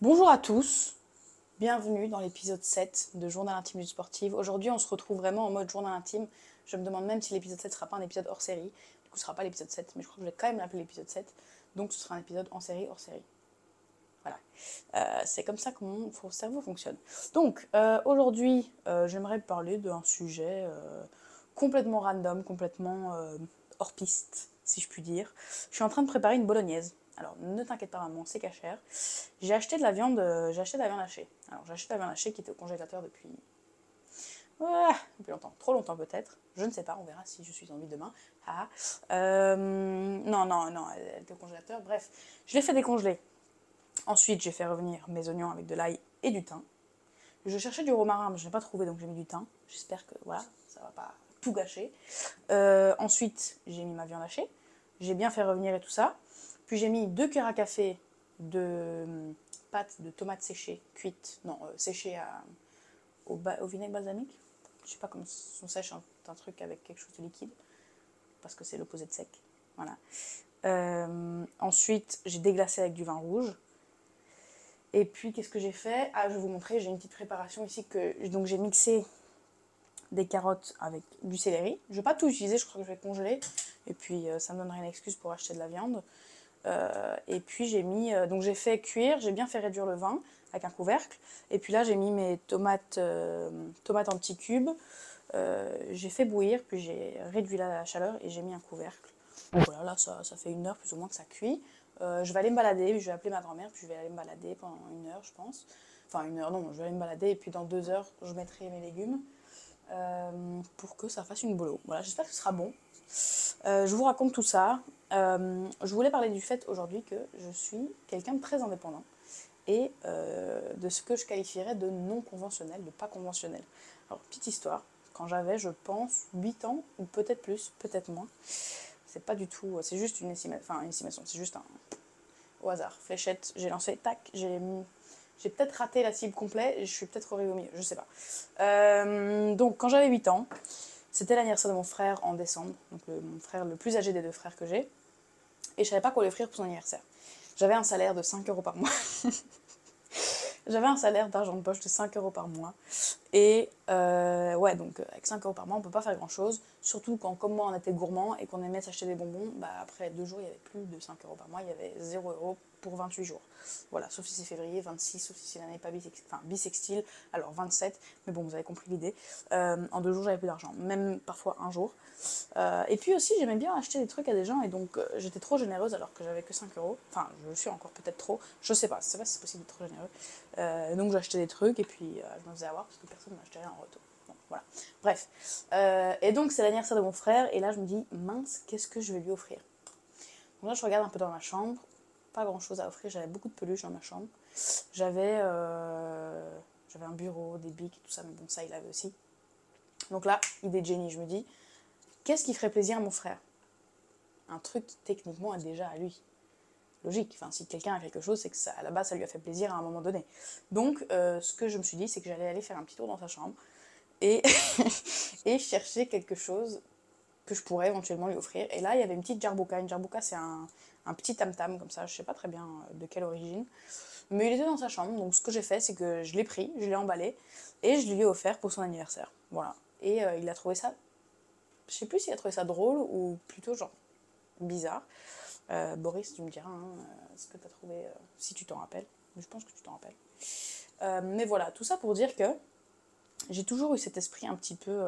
Bonjour à tous, bienvenue dans l'épisode 7 de Journal intime du sportive. Aujourd'hui, on se retrouve vraiment en mode journal intime. Je me demande même si l'épisode 7 sera pas un épisode hors série. Du coup, ce sera pas l'épisode 7, mais je crois que je vais quand même l'appeler l'épisode 7. Donc, ce sera un épisode en série hors série. Voilà. Euh, c'est comme ça que mon cerveau fonctionne. Donc, euh, aujourd'hui, euh, j'aimerais parler d'un sujet complètement random, complètement hors piste, si je puis dire. Je suis en train de préparer une bolognaise. Alors ne t'inquiète pas maman, c'est cachère. J'ai acheté de la viande, euh, j'ai acheté de la viande hachée. Alors j'ai acheté de la viande hachée qui était au congélateur depuis depuis longtemps, trop longtemps peut-être. Je ne sais pas, on verra si je suis en vie demain. Ah, euh, non, non, non, elle était au congélateur. Bref, je l'ai fait décongeler. Ensuite, j'ai fait revenir mes oignons avec de l'ail et du thym. Je cherchais du romarin, mais je n'ai pas trouvé, donc j'ai mis du thym. J'espère que voilà, ça va pas tout gâcher. Euh, ensuite, j'ai mis ma viande hachée. J'ai bien fait revenir et tout ça. Puis j'ai mis deux cuillères à café de hum, pâte de tomates séchées, cuites, non, euh, séchées au, vinaigre balsamique. Je sais pas comment on sèche un, truc avec quelque chose de liquide, parce que c'est l'opposé de sec. Voilà. Euh, ensuite, j'ai déglacé avec du vin rouge. Et puis, qu'est-ce que j'ai fait? Ah, je vais vous montrer, j'ai une petite préparation ici. que Donc, j'ai mixé des carottes avec du céleri. Je ne vais pas tout utiliser, je crois que je vais congeler. Et puis, euh, ça me donnerait une excuse pour acheter de la viande. Euh, et puis j'ai mis, euh, donc j'ai fait cuire, j'ai bien fait réduire le vin avec un couvercle. Et puis là j'ai mis mes tomates, euh, tomates en petits cubes. j'ai fait bouillir, puis j'ai réduit la chaleur et j'ai mis un couvercle. Voilà, là ça, ça, fait une heure plus ou moins que ça cuit. je vais aller me balader, je vais appeler ma grand-mère, puis je vais aller me balader pendant une heure je pense. Enfin une heure, non, je vais aller me balader et puis dans deux heures je mettrai mes légumes pour que ça fasse une bolo. Voilà, j'espère que ce sera bon. je vous raconte tout ça. Euh, je voulais parler du fait aujourd'hui que je suis quelqu'un de très indépendant et euh, de ce que je qualifierais de non conventionnel, de pas conventionnel. Alors, petite histoire, quand j'avais, je pense, 8 ans, ou peut-être plus, peut-être moins, c'est pas du tout, c'est juste une estimation, enfin une estimation, c'est juste un, au hasard, fléchette, j'ai lancé, tac, j'ai j'ai peut-être raté la cible complète, je suis peut-être arrivée au milieu, je sais pas. Euh, donc, quand j'avais 8 ans, c'était l'anniversaire de mon frère en décembre, donc mon frère le plus âgé des deux frères que j'ai et je savais pas quoi lui offrir pour son anniversaire. J'avais un salaire de 5 euros par mois. J'avais un salaire d'argent de poche de 5 euros par mois. Et euh, ouais, donc avec 5 euros par mois, on peut pas faire grand chose. Surtout quand, comme moi, on était gourmand et qu'on aimait s'acheter des bonbons, bah après deux jours, il y avait plus de 5 euros par mois, il y avait 0 euros pour 28 jours. Voilà, sauf si c'est février, 26, sauf si c'est l'année pas bisextile, enfin, bisextile, alors 27, mais bon, vous avez compris l'idée. Euh, en deux jours, j'avais plus d'argent, même parfois un jour. Euh, et puis aussi, j'aimais bien acheter des trucs à des gens, et donc euh, j'étais trop généreuse alors que j'avais que 5 euros. Enfin, je suis encore peut-être trop, je sais pas, je sais pas si c'est possible d'être trop généreux. donc j'achetais des trucs, et puis je me faisais avoir parce que personne ne m'achetait rien en retour. Bon, voilà. Bref. et donc, c'est l'anniversaire de mon frère, et là, je me dis, mince, qu'est-ce que je vais lui offrir? Donc là, je regarde un peu dans ma chambre pas grand chose à offrir. J'avais beaucoup de peluches dans ma chambre. J'avais euh, un bureau, des bics, tout ça, mais bon, ça, il avait aussi. Donc là, idée de génie, je me dis, qu'est-ce qui ferait plaisir à mon frère? Un truc techniquement est déjà à lui. Logique, enfin, si quelqu'un a quelque chose, c'est que ça, à la base, ça lui a fait plaisir à un moment donné. Donc, euh, ce que je me suis dit, c'est que j'allais aller faire un petit tour dans sa chambre et, et chercher quelque chose que je pourrais éventuellement lui offrir. Et là, il y avait une petite jarbuka. Une jarbuka, c'est un, un petit tam-tam comme ça, je sais pas très bien euh, de quelle origine. Mais il était dans sa chambre, donc ce que j'ai fait, c'est que je l'ai pris, je l'ai emballé, et je lui ai offert pour son anniversaire. Voilà. Et euh, il a trouvé ça, je sais plus s'il a trouvé ça drôle ou plutôt genre bizarre. Euh, Boris, tu me diras hein, ce que tu as trouvé, si tu t'en rappelles. Je pense que tu t'en rappelles. mais voilà, tout ça pour dire que j'ai toujours eu cet esprit un petit peu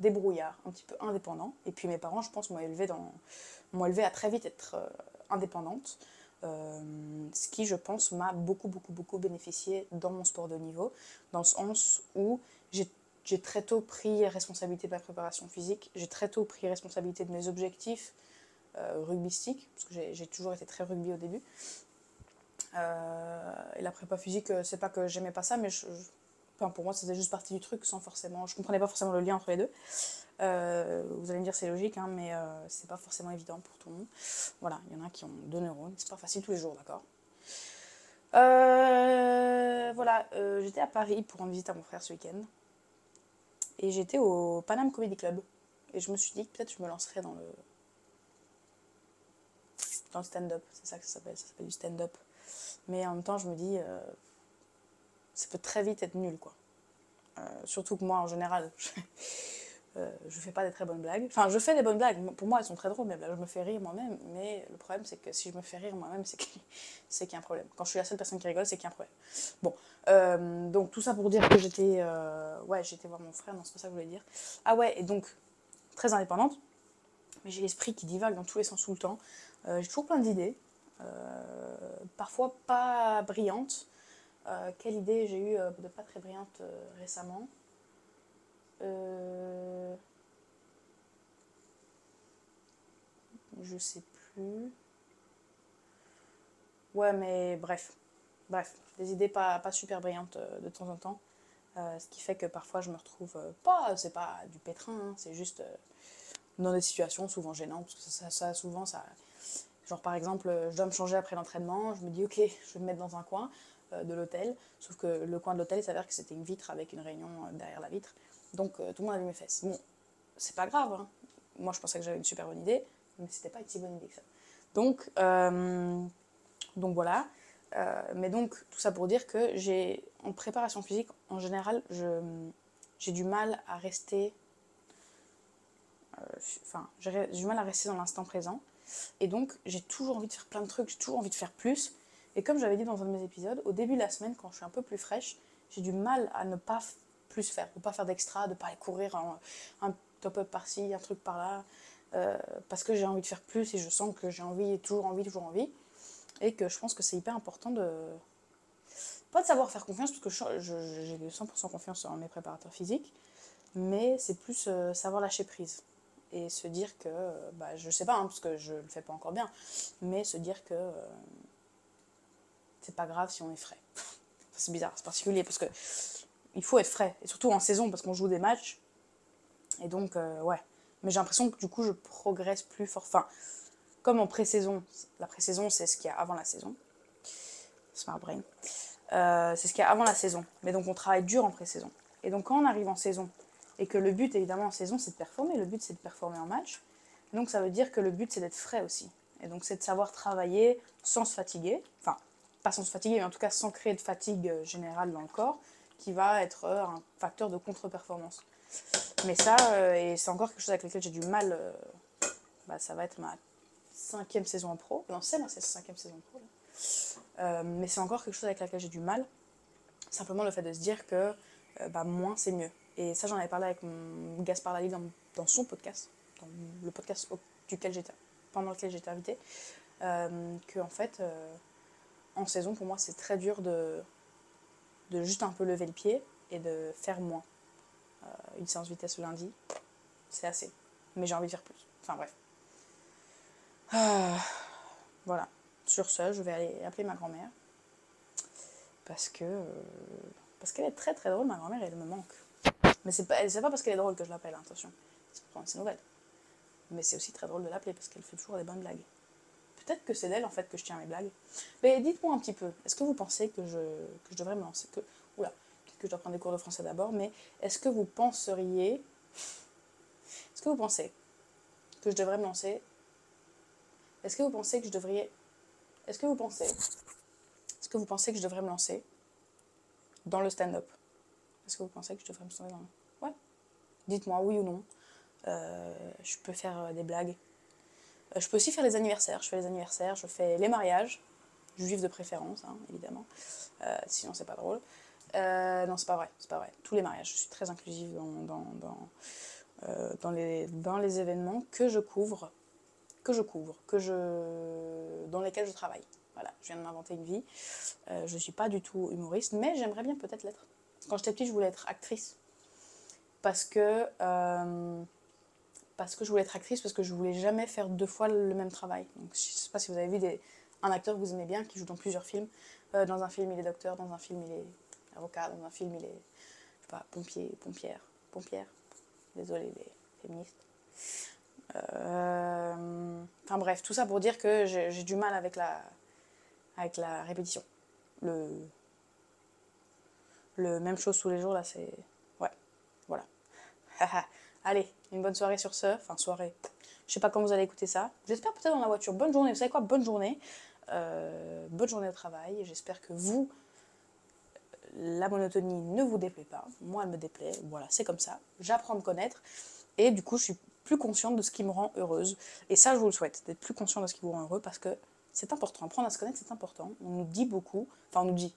débrouillard, un petit peu indépendant. Et puis mes parents, je pense, m'ont élevé, à très vite être euh, indépendante. Euh, ce qui, je pense, m'a beaucoup, beaucoup, beaucoup bénéficié dans mon sport de niveau, dans le sens où j'ai très tôt pris responsabilité de ma préparation physique, j'ai très tôt pris responsabilité de mes objectifs euh, rugbystiques, parce que j'ai toujours été très rugby au début. et la prépa physique, c'est pas que j'aimais pas ça, mais je, pour moi, ça faisait juste partie du truc sans forcément. Je comprenais pas forcément le lien entre les deux. Euh, vous allez me dire c'est logique, hein, mais euh, c'est pas forcément évident pour tout le monde. Voilà, il y en a qui ont deux neurones, c'est pas facile tous les jours, d'accord euh, Voilà, j'étais à Paris pour rendre visite à mon frère ce week-end. Et j'étais au Panam Comedy Club. Et je me suis dit que peut-être je me lancerais dans le. dans le stand-up. C'est ça que ça s'appelle, ça s'appelle du stand-up. Mais en même temps, je me dis, ça peut très vite être nul, quoi. Euh, surtout que moi, en général, je, euh, fais pas des très bonnes blagues. Enfin, je fais des bonnes blagues. Pour moi, elles sont très drôles, mais je me fais rire moi-même. Mais le problème, c'est que si je me fais rire moi-même, c'est qu'il y a un problème. Quand je suis la seule personne qui rigole, c'est qu'il y a un problème. Bon, euh, donc tout ça pour dire que j'étais, euh, ouais, j'étais voir mon frère. Non, c'est pas ça que je voulais dire. Ah ouais, et donc très indépendante, mais j'ai l'esprit qui divague dans tous les sens tout le temps. j'ai toujours plein d'idées, parfois pas brillantes. Quelle idée j'ai eu de pas très brillante récemment euh, je sais plus. Ouais, mais bref. Bref, des idées pas, super brillantes euh, de temps en temps. Euh, ce qui fait que parfois je me retrouve pas, c'est pas du pétrin, hein, c'est juste dans des situations souvent gênantes. Parce que ça, ça, souvent, ça. Genre par exemple, je dois me changer après l'entraînement, je me dis ok, je vais me mettre dans un coin de l'hôtel. Sauf que le coin de l'hôtel, il s'avère que c'était une vitre avec une réunion derrière la vitre. Donc euh, tout le monde a vu mes fesses. Bon, c'est pas grave. Hein. Moi, je pensais que j'avais une super bonne idée, mais c'était pas une si bonne idée que ça. Donc, euh, donc voilà. Euh, mais donc, tout ça pour dire que j'ai, en préparation physique, en général, j'ai du mal à rester. Enfin, j'ai du mal à rester dans l'instant présent. Et donc, j'ai toujours envie de faire plein de trucs, j'ai toujours envie de faire plus. Et comme j'avais dit dans un de mes épisodes, au début de la semaine, quand je suis un peu plus fraîche, j'ai du mal à ne pas plus faire, de pas faire d'extra, de pas aller courir un, top-up par-ci, un truc par-là, euh, parce que j'ai envie de faire plus et je sens que j'ai envie, toujours envie, toujours envie, et que je pense que c'est hyper important de pas de savoir faire confiance parce que j'ai 100% confiance en mes préparateurs physiques, mais c'est plus euh, savoir lâcher prise. Et se dire que, bah, je sais pas, hein, parce que je le fais pas encore bien, mais se dire que euh, c'est pas grave si on est frais. c'est bizarre, c'est particulier parce que il faut être frais. Et surtout en saison, parce qu'on joue des matchs. Et donc, euh, ouais. Mais j'ai l'impression que du coup, je progresse plus fort. Enfin, comme en pré-saison. La pré-saison, c'est ce qu'il y a avant la saison. Smart brain. Euh, c'est ce qu'il y a avant la saison. Mais donc, on travaille dur en pré-saison. Et donc, quand on arrive en saison, et que le but, évidemment, en saison, c'est de performer. Le but, c'est de performer en match. donc, ça veut dire que le but, c'est d'être frais aussi. Et donc, c'est de savoir travailler sans se fatiguer. Enfin, pas sans se fatiguer, mais en tout cas sans créer de fatigue euh, générale dans le corps qui va être euh, un facteur de contre-performance. Mais ça, euh, et c'est encore quelque chose avec lequel j'ai du mal, euh, bah, ça va être ma cinquième saison en pro. Non, c'est ma cinquième saison en pro. mais c'est encore quelque chose avec lequel j'ai du mal. Simplement le fait de se dire que bah, moins c'est mieux. Et ça, j'en avais parlé avec mon Gaspard Lali dans, son podcast, dans le podcast j'étais, pendant lequel j'étais invitée, que en fait, en saison, pour moi, c'est très dur de, juste un peu lever le pied et de faire moins. Euh, une séance vitesse le lundi, c'est assez. Mais j'ai envie de faire plus. Enfin bref. Ah, voilà. Sur ce, je vais aller appeler ma grand-mère. Parce que. Euh, parce qu'elle est très très drôle, ma grand-mère, elle me manque. Mais c'est pas, pas parce qu'elle est drôle que je l'appelle, hein, attention. C'est pour prendre ses nouvelles. Mais c'est aussi très drôle de l'appeler parce qu'elle fait toujours des bonnes blagues. Peut-être que c'est d'elle en fait que je tiens mes blagues. Mais dites-moi un petit peu, est-ce que vous pensez que je, que je devrais me lancer que, Oula, que je dois prendre des cours de français d'abord, mais est-ce que vous penseriez. Est-ce que vous pensez que je devrais me lancer Est-ce que vous pensez que je devrais. Est-ce que vous pensez. Est-ce que vous pensez que je devrais me lancer dans le stand-up? Est-ce que vous pensez que je devrais me lancer dans le. Ouais. Dites-moi oui ou non. Euh, je peux faire euh, des blagues je peux aussi faire les anniversaires. Je fais les anniversaires, je fais les mariages, juifs de préférence, hein, évidemment. Euh, sinon, c'est pas drôle. Euh, non, c'est pas vrai, c'est pas vrai. Tous les mariages, je suis très inclusive dans, dans, les, dans les événements que je couvre, que je couvre, que je, dans lesquels je travaille. Voilà, je viens de m'inventer une vie. je ne suis pas du tout humoriste, mais j'aimerais bien peut-être l'être. Quand j'étais petite, je voulais être actrice. Parce que parce que je voulais être actrice, parce que je voulais jamais faire deux fois le même travail. Donc, je sais pas si vous avez vu des, un acteur que vous aimez bien qui joue dans plusieurs films. Euh, dans un film, il est docteur, dans un film, il est avocat, dans un film, il est, je sais pas, pompier, pompière, pompière. Désolée, les féministes. Euh, enfin bref, tout ça pour dire que j'ai du mal avec la, avec la répétition. Le, le même chose tous les jours, là, c'est... Ouais, voilà. Allez, une bonne soirée sur ce. Enfin, soirée. Je sais pas quand vous allez écouter ça. J'espère peut-être dans la voiture. Bonne journée. Vous savez quoi? Bonne journée. Euh, bonne journée au travail. J'espère que vous, la monotonie ne vous déplaît pas. Moi, elle me déplaît. Voilà, c'est comme ça. J'apprends à me connaître. Et du coup, je suis plus consciente de ce qui me rend heureuse. Et ça, je vous le souhaite, d'être plus conscient de ce qui vous rend heureux parce que c'est important. Apprendre à se connaître, c'est important. On nous dit beaucoup, enfin, on nous dit,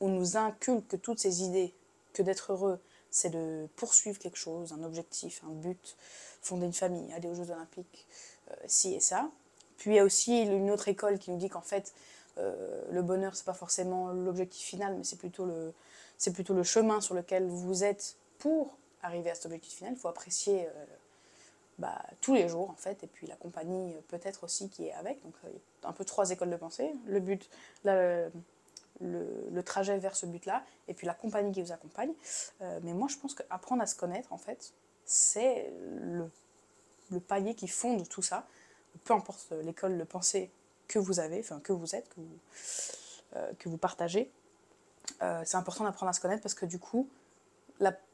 on nous inculque toutes ces idées que d'être heureux, c'est de poursuivre quelque chose, un objectif, un but, fonder une famille, aller aux Jeux Olympiques, euh, ci et ça. Puis il y a aussi une autre école qui nous dit qu'en fait, euh, le bonheur, c'est pas forcément l'objectif final, mais c'est plutôt, le, plutôt le chemin sur lequel vous êtes pour arriver à cet objectif final. Il faut apprécier euh, bah, tous les jours, en fait, et puis la compagnie peut-être aussi qui est avec. Donc, un peu trois écoles de pensée. Le but, le, trajet vers ce but-là, et puis la compagnie qui vous accompagne. mais moi, je pense qu'apprendre à se connaître, en fait, c'est le, le palier qui fonde tout ça peu importe l'école de pensée que vous avez, enfin que vous êtes, que vous, euh, partagez, euh, c'est important d'apprendre à se connaître parce que du coup,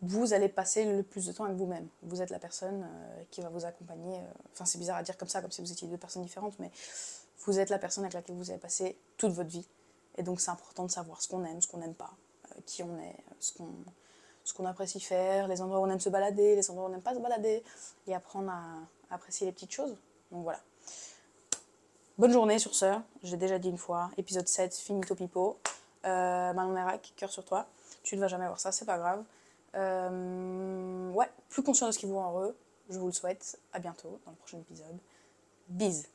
vous allez passer le plus de temps avec vous-même. Vous êtes la personne euh, qui va vous accompagner. Enfin, c'est bizarre à dire comme ça, comme si vous étiez deux personnes différentes, mais vous êtes la personne avec laquelle vous allez passer toute votre vie. Et donc, c'est important de savoir ce qu'on aime, ce qu'on n'aime pas, qui on est, ce qu'on ce qu'on apprécie faire, les endroits où on aime se balader, les endroits où on n'aime pas se balader, et apprendre à apprécier les petites choses. Donc voilà. Bonne journée sur ce, j'ai déjà dit une fois, épisode 7, finito pipo. Euh, Manon Merak, cœur sur toi. Tu ne vas jamais voir ça, c'est pas grave. Euh, ouais, plus conscient de ce qui vous rend heureux, je vous le souhaite. À bientôt dans le prochain épisode. Bise